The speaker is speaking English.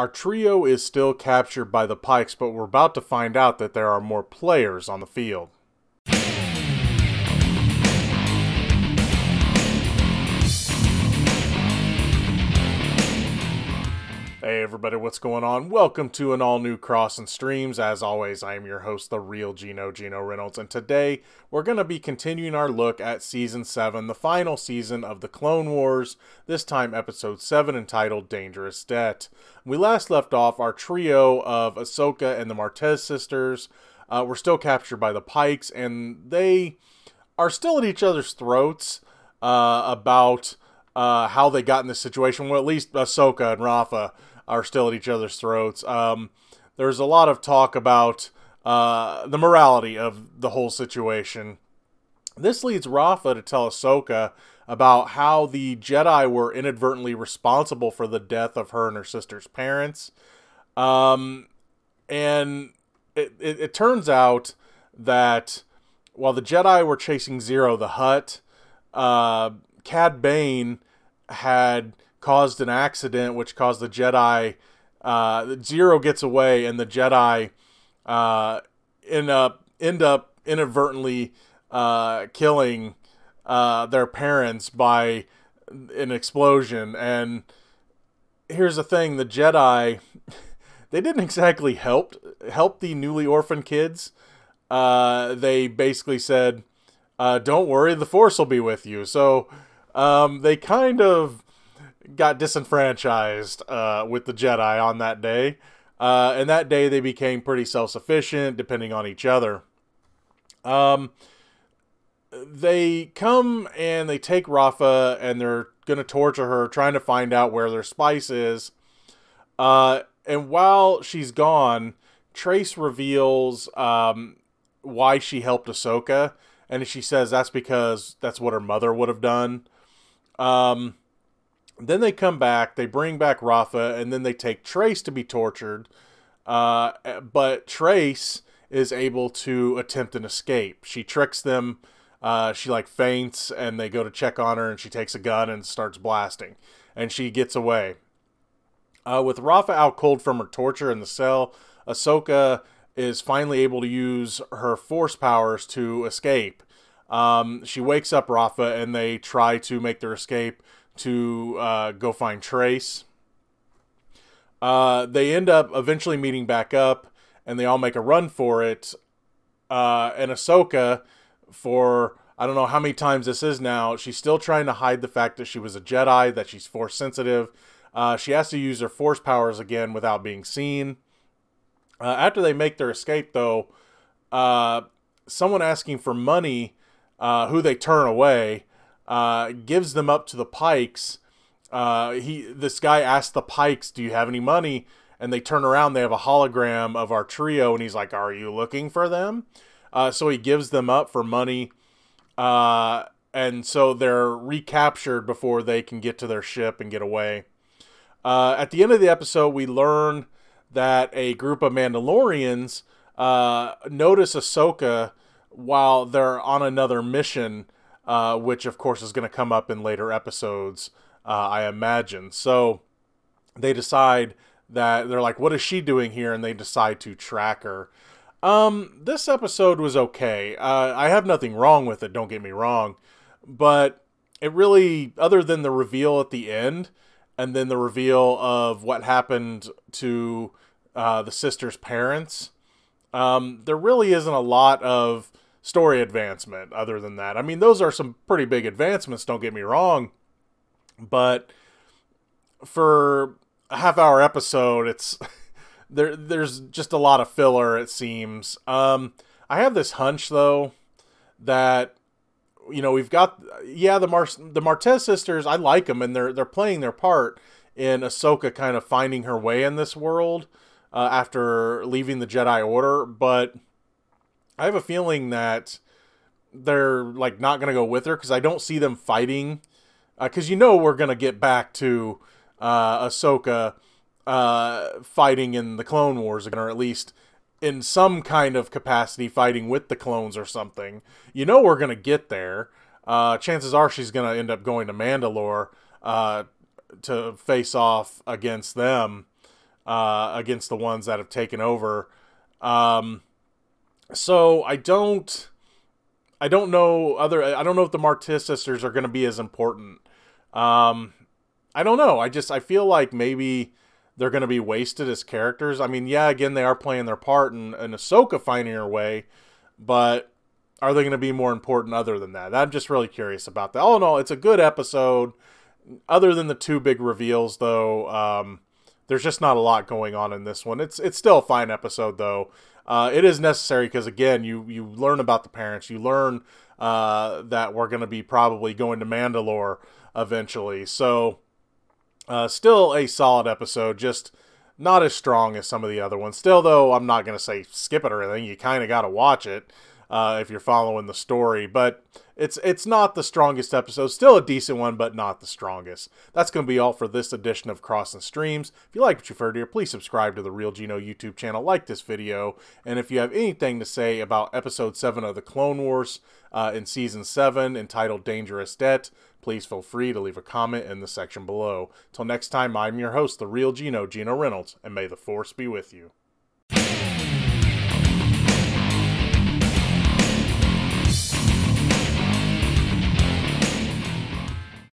Our trio is still captured by the Pikes, but we're about to find out that there are more players on the field. Hey everybody, what's going on? Welcome to an all new Crossin' Streams. As always, I am your host, the Reel Geno, Geno Reynolds, and today we're going to be continuing our look at Season 7, the final season of the Clone Wars, this time Episode 7 entitled Dangerous Debt. We last left off our trio of Ahsoka and the Martez sisters. Uh, were still captured by the Pikes, and they are still at each other's throats uh, about uh, how they got in this situation. Well, at least Ahsoka and Rafa are still at each other's throats. Um, there's a lot of talk about uh, the morality of the whole situation. This leads Rafa to tell Ahsoka about how the Jedi were inadvertently responsible for the death of her and her sister's parents. Um, and it, it, it turns out that while the Jedi were chasing Ziro the Hutt, uh, Cad Bane had caused an accident which caused the Jedi. Uh, Ziro gets away, and the Jedi uh, end up end up inadvertently uh, killing uh, their parents by an explosion. And here's the thing: the Jedi they didn't exactly help help the newly orphaned kids. Uh, they basically said, uh, "Don't worry, the Force will be with you." So um, they kind of got disenfranchised uh, with the Jedi on that day. Uh, and that day they became pretty self sufficient, depending on each other. Um, they come and they take Rafa and they're going to torture her, trying to find out where their spice is. Uh, and while she's gone, Trace reveals um, why she helped Ahsoka. And she says that's because that's what her mother would have done. Um, then they come back, they bring back Rafa, and then they take Trace to be tortured. Uh, but Trace is able to attempt an escape. She tricks them. Uh, she like faints, and they go to check on her, and she takes a gun and starts blasting, and she gets away. Uh, with Rafa out cold from her torture in the cell, Ahsoka is finally able to use her force powers to escape. Um, she wakes up Rafa, and they try to make their escape to uh, go find Trace. Uh, they end up eventually meeting back up, and they all make a run for it. Uh, and Ahsoka, for I don't know how many times this is now, she's still trying to hide the fact that she was a Jedi, that she's force sensitive. Uh, she has to use her force powers again without being seen. Uh, after they make their escape, though, uh, someone asking for money, uh, who they turn away, uh, gives them up to the Pikes. Uh, he this guy asks the Pikes, "Do you have any money?" And they turn around. They have a hologram of our trio, and he's like, "Are you looking for them?" Uh, so he gives them up for money, uh, and so they're recaptured before they can get to their ship and get away. Uh, at the end of the episode, we learn that a group of Mandalorians notice Ahsoka while they're on another mission uh, which of course is going to come up in later episodes, uh, I imagine. So they decide that they're like, what is she doing here? And they decide to track her. Um, this episode was okay. Uh, I have nothing wrong with it, don't get me wrong. But it really, other than the reveal at the end, and then the reveal of what happened to uh, the sister's parents, um, there really isn't a lot of story advancement other than that. I mean, those are some pretty big advancements, don't get me wrong. But for a half hour episode, it's there there's just a lot of filler it seems. Um I have this hunch though that you know, we've got yeah, the Mar- the Martez sisters, I like them and they're they're playing their part in Ahsoka kind of finding her way in this world uh, after leaving the Jedi Order, but I have a feeling that they're like not gonna go with her because I don't see them fighting. Because uh, you know we're gonna get back to uh, Ahsoka uh, fighting in the Clone Wars or at least in some kind of capacity fighting with the clones or something. You know we're gonna get there. Uh, chances are she's gonna end up going to Mandalore uh, to face off against them. Uh, against the ones that have taken over. Um, so I don't, I don't know other. I don't know if the Martez sisters are going to be as important. Um, I don't know. I just I feel like maybe they're going to be wasted as characters. I mean, yeah, again they are playing their part in, in Ahsoka finding her way, but are they going to be more important other than that? I'm just really curious about that. All in all, it's a good episode. Other than the two big reveals, though, um, there's just not a lot going on in this one. It's it's still a fine episode, though. Uh, it is necessary because again, you you learn about the parents. You learn uh, that we're going to be probably going to Mandalore eventually. So, uh, still a solid episode. Just not as strong as some of the other ones. Still, though, I'm not going to say skip it or anything. You kind of got to watch it uh, if you're following the story. But it's it's not the strongest episode. Still a decent one, but not the strongest. That's going to be all for this edition of Crossin' Streams. If you like what you've heard here, please subscribe to the Reel Geno YouTube channel, like this video, and if you have anything to say about Episode 7 of the Clone Wars uh, in Season 7 entitled Dangerous Debt, please feel free to leave a comment in the section below. Till next time, I'm your host, the Reel Geno, Geno Reynolds, and may the Force be with you.